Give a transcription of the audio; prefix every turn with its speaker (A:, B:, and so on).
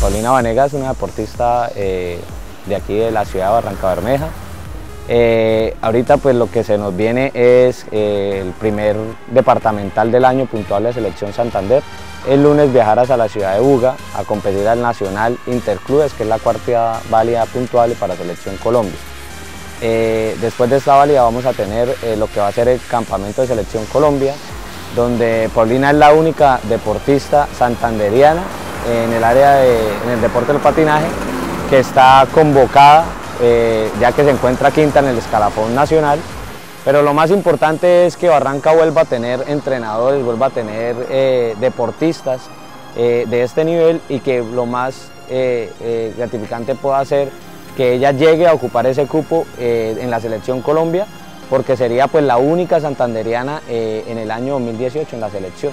A: Paulina Vanegas es una deportista de aquí de la ciudad de Barranca Bermeja. ahorita pues lo que se nos viene es el primer departamental del año puntual de Selección Santander. El lunes viajarás a la ciudad de Buga a competir al Nacional Interclubes, que es la cuarta válida puntual para Selección Colombia. Eh, después de esta válida vamos a tener eh, lo que va a ser el campamento de Selección Colombia, donde Paulina es la única deportista santanderiana en el área en el deporte del patinaje que está convocada, eh, ya que se encuentra quinta en el escalafón nacional. Pero lo más importante es que Barranca vuelva a tener entrenadores, vuelva a tener deportistas de este nivel y que lo más gratificante pueda ser que ella llegue a ocupar ese cupo eh, en la selección Colombia, porque sería pues la única santanderiana eh, en el año 2018 en la selección.